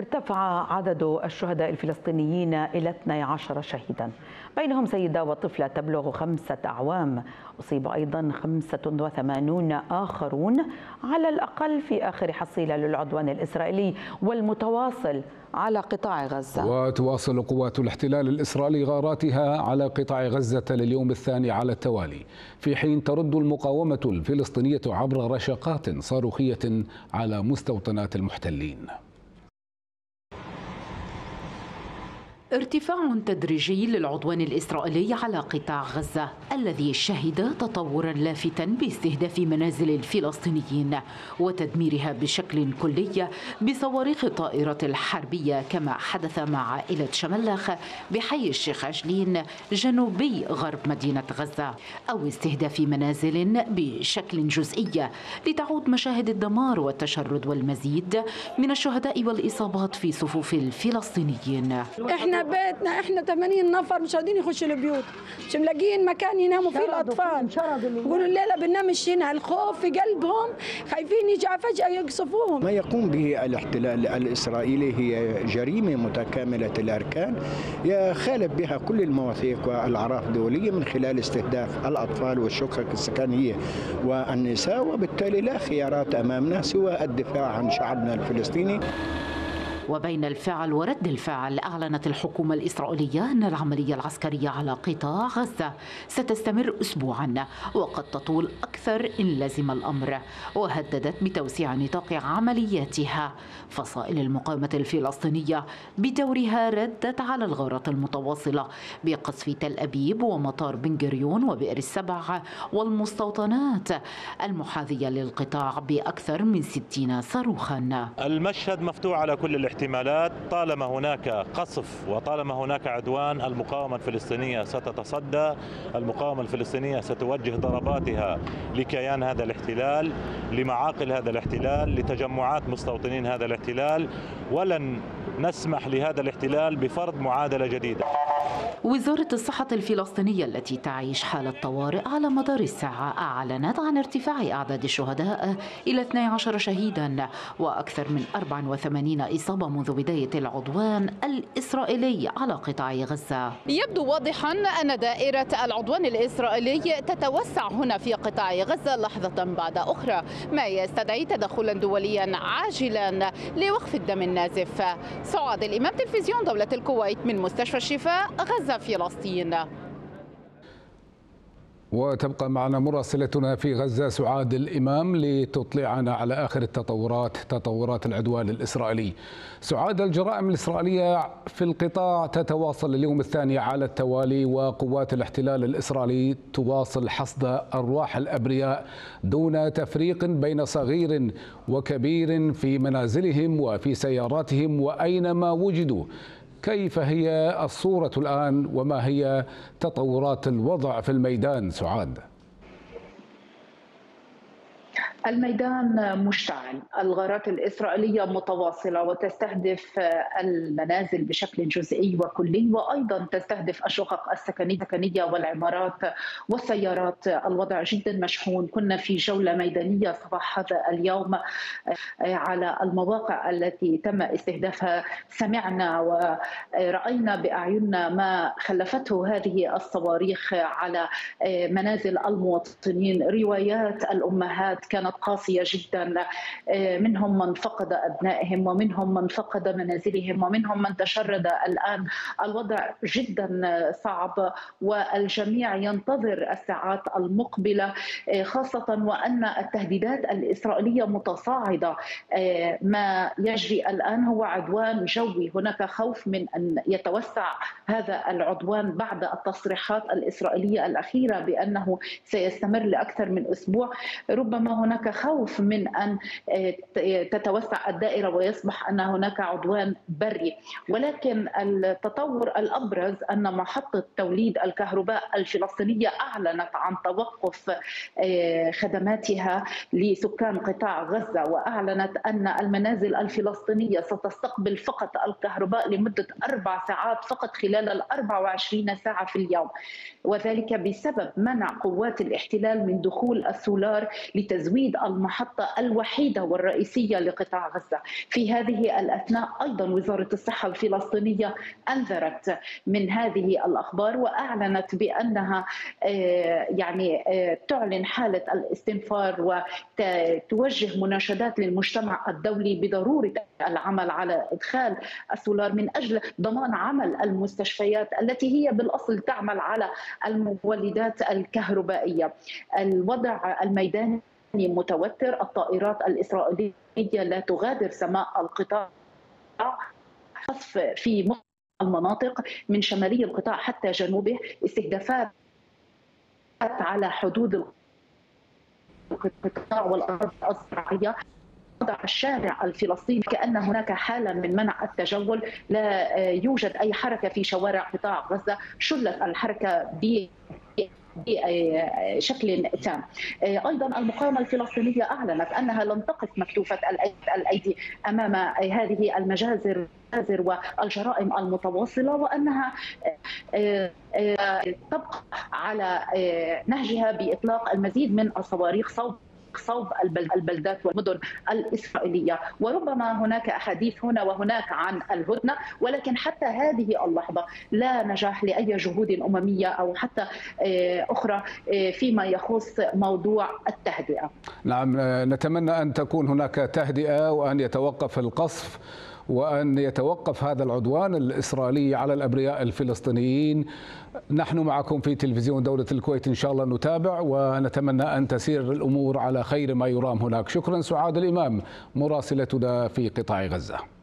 ارتفع عدد الشهداء الفلسطينيين إلى 12 شهيدا. بينهم سيدة وطفلة تبلغ خمسة أعوام. أصيب أيضا 85 آخرون. على الأقل في آخر حصيلة للعدوان الإسرائيلي والمتواصل على قطاع غزة. وتواصل قوات الاحتلال الإسرائيلي غاراتها على قطاع غزة لليوم الثاني على التوالي. في حين ترد المقاومة الفلسطينية عبر رشقات صاروخية على مستوطنات المحتلين. ارتفاع تدريجي للعدوان الإسرائيلي على قطاع غزة الذي شهد تطورا لافتا باستهداف منازل الفلسطينيين وتدميرها بشكل كلي بصواريخ الطائرة الحربية كما حدث مع عائلة شملاخ بحي الشيخ عجلين جنوبي غرب مدينة غزة أو استهداف منازل بشكل جزئي لتعود مشاهد الدمار والتشرد والمزيد من الشهداء والإصابات في صفوف الفلسطينيين. إحنا بيتنا إحنا 80 نفر مش راضيين يخشوا البيوت. مش ملاقيين مكان يناموا فيه الأطفال. يقولوا الليلة بننامش هنا الخوف في قلبهم خايفين يجي فجأة يقصفوهم. ما يقوم به الاحتلال الإسرائيلي هي جريمة متكاملة الأركان يخالف بها كل المواثيق والأعراف الدولية من خلال استهداف الأطفال والشقق السكنية والنساء وبالتالي لا خيارات أمامنا سوى الدفاع عن شعبنا الفلسطيني. وبين الفعل ورد الفعل. أعلنت الحكومة الإسرائيلية أن العملية العسكرية على قطاع غزة ستستمر أسبوعا وقد تطول أكثر إن لزم الأمر وهددت بتوسيع نطاق عملياتها. فصائل المقاومة الفلسطينية بدورها ردت على الغارات المتواصلة بقصف تل أبيب ومطار بن جريون وبئر السبع والمستوطنات المحاذية للقطاع بأكثر من 60 صاروخا. المشهد مفتوح على كل الاحتمالات طالما هناك قصف وطالما هناك عدوان المقاومة الفلسطينية ستتصدى المقاومة الفلسطينية ستوجه ضرباتها لكيان هذا الاحتلال لمعاقل هذا الاحتلال لتجمعات مستوطنين هذا الاحتلال ولن نسمح لهذا الاحتلال بفرض معادلة جديدة. وزارة الصحة الفلسطينية التي تعيش حالة طوارئ على مدار الساعة أعلنت عن ارتفاع أعداد الشهداء إلى 12 شهيدا وأكثر من 84 إصابة منذ بداية العدوان الإسرائيلي على قطاع غزة. يبدو واضحا أن دائرة العدوان الإسرائيلي تتوسع هنا في قطاع غزة لحظة بعد أخرى ما يستدعي تدخلا دوليا عاجلا لوقف الدم النازف. سعاد الإمام تلفزيون دولة الكويت من مستشفى الشفاء غزة. فلسطين؟ وتبقى معنا مراسلتنا في غزة سعاد الإمام لتطلعنا على آخر التطورات تطورات العدوان الإسرائيلي. سعاد الجرائم الإسرائيلية في القطاع تتواصل اليوم الثاني على التوالي وقوات الاحتلال الإسرائيلي تواصل حصد أرواح الأبرياء دون تفريق بين صغير وكبير في منازلهم وفي سياراتهم وأينما وجدوا. كيف هي الصورة الآن وما هي تطورات الوضع في الميدان سعاد؟ الميدان مشتعل. الغارات الإسرائيلية متواصلة وتستهدف المنازل بشكل جزئي وكلي وأيضا تستهدف الشقق السكنية والعمارات والسيارات. الوضع جدا مشحون. كنا في جولة ميدانية صباح هذا اليوم على المواقع التي تم استهدافها. سمعنا ورأينا بأعيننا ما خلفته هذه الصواريخ على منازل المواطنين. روايات الأمهات كانت قاسية جدا. منهم من فقد أبنائهم ومنهم من فقد منازلهم ومنهم من تشرد الآن. الوضع جدا صعب والجميع ينتظر الساعات المقبلة خاصة وأن التهديدات الإسرائيلية متصاعدة. ما يجري الآن هو عدوان جوي. هناك خوف من أن يتوسع هذا العدوان بعد التصريحات الإسرائيلية الأخيرة بأنه سيستمر لأكثر من أسبوع. ربما هناك هناك خوف من أن تتوسع الدائرة ويصبح أن هناك عدوان بري. ولكن التطور الأبرز أن محطة توليد الكهرباء الفلسطينية أعلنت عن توقف خدماتها لسكان قطاع غزة وأعلنت أن المنازل الفلسطينية ستستقبل فقط الكهرباء لمدة أربع ساعات فقط خلال ال 24 ساعة في اليوم. وذلك بسبب منع قوات الاحتلال من دخول السولار لتزويد تهديد المحطة الوحيدة والرئيسية لقطاع غزة. في هذه الأثناء أيضا وزارة الصحة الفلسطينية أنذرت من هذه الأخبار وأعلنت بأنها يعني تعلن حالة الاستنفار وتوجه مناشدات للمجتمع الدولي بضرورة العمل على إدخال السولار من أجل ضمان عمل المستشفيات التي هي بالأصل تعمل على المولدات الكهربائية. الوضع الميداني متوتر. الطائرات الإسرائيلية لا تغادر سماء القطاع قصف في المناطق من شمالي القطاع حتى جنوبه. استهدافات على حدود القطاع والأرض الزراعيه وضع الشارع الفلسطيني كأن هناك حالة من منع التجول. لا يوجد أي حركة في شوارع قطاع غزة. شلت الحركة بشكل تام. أيضا المقاومة الفلسطينية أعلنت أنها لن تقف مكتوفة الأيدي أمام هذه المجازر والجرائم المتواصلة وأنها تبقى على نهجها بإطلاق المزيد من الصواريخ صوب صوب البلدات والمدن الإسرائيلية. وربما هناك أحاديث هنا وهناك عن الهدنة ولكن حتى هذه اللحظة لا نجاح لأي جهود أممية أو حتى أخرى فيما يخص موضوع التهدئة. نعم نتمنى أن تكون هناك تهدئة وأن يتوقف القصف وأن يتوقف هذا العدوان الإسرائيلي على الأبرياء الفلسطينيين. نحن معكم في تلفزيون دولة الكويت إن شاء الله نتابع ونتمنى أن تسير الأمور على خير ما يرام هناك. شكرا سعاد الإمام مراسلتنا في قطاع غزة.